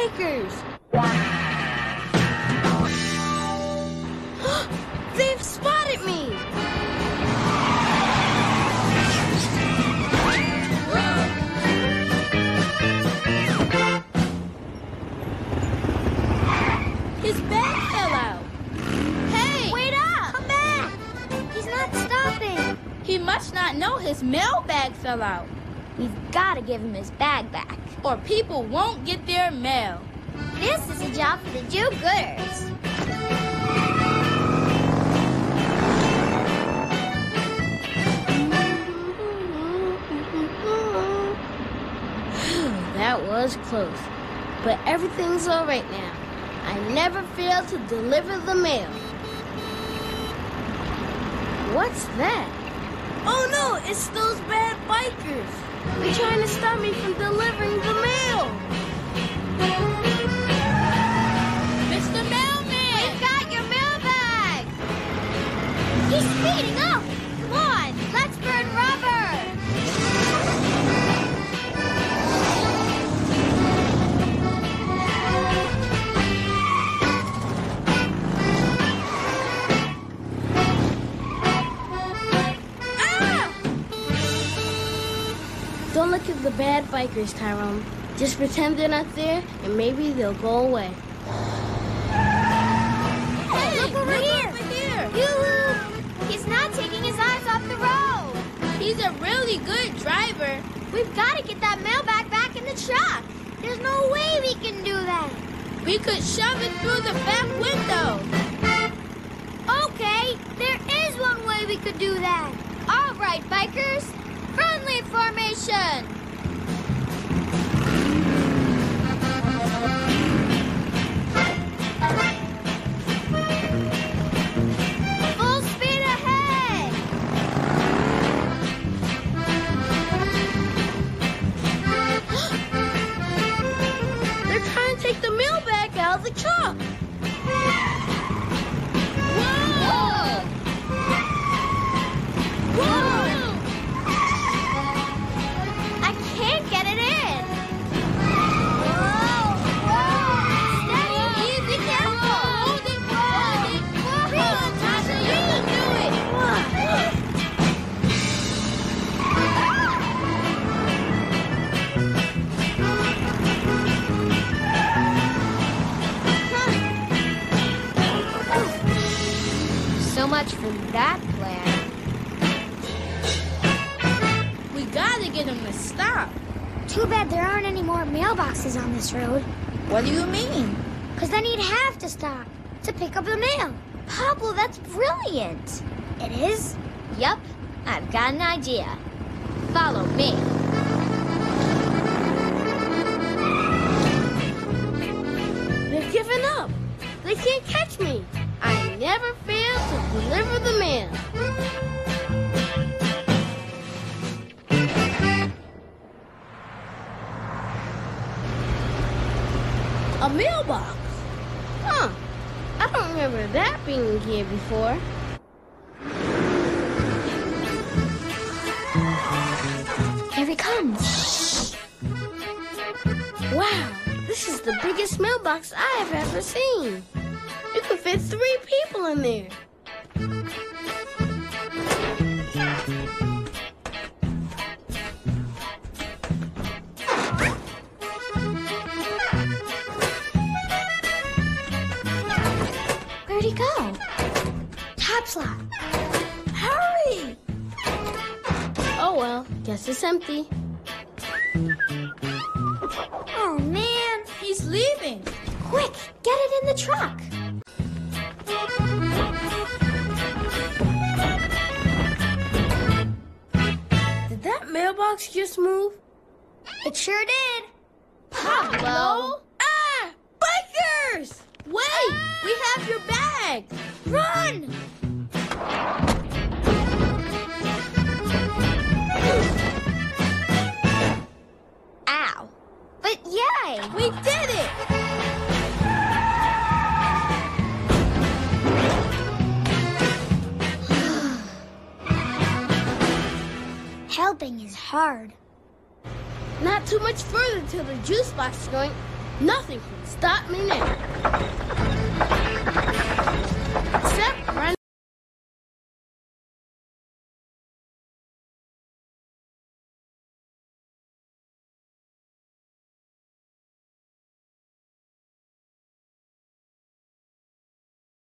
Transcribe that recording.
Lakers! They've spotted me! His bed fell out. Hey! Wait up! Come back! He's not stopping. He must not know his mailbag fell out. We've got to give him his bag back. Or people won't get their mail. This is a job for the do-gooders. That was close. But everything's all right now. I never fail to deliver the mail. What's that? Oh no, it's those bad bikers. They're trying to stop me from delivering the mail. Don't look at the bad bikers, Tyrone. Just pretend they're not there, and maybe they'll go away. Hey, look over here. over here! Yoo-hoo! Uh, he's not taking his eyes off the road! He's a really good driver. We've got to get that mailbag back in the truck! There's no way we can do that! We could shove it through the back window. Okay, there is one way we could do that. All right, bikers, friendly formation. Full speed ahead. They're trying to take the mailbag out of the truck. Much for that plan. We gotta get him to stop. Too bad there aren't any more mailboxes on this road. What do you mean? Because then he'd have to stop to pick up the mail. Pablo, that's brilliant. It is? Yup. I've got an idea. Follow me. They've given up. They can't catch me. I never fail the mail. A mailbox? Huh. I don't remember that being here before. Here he comes. Wow, this is the biggest mailbox I have ever seen. You can fit three people in there. Where'd he go? Top slot. Hurry! Oh well, guess it's empty. Oh, man. He's leaving. Quick, get it in the truck. Mailbox just move? It sure did. Pablo? Ah! Bikers! Wait! We have your bag. Run! Hard. Not too much further till the juice box is going. Nothing can stop me now.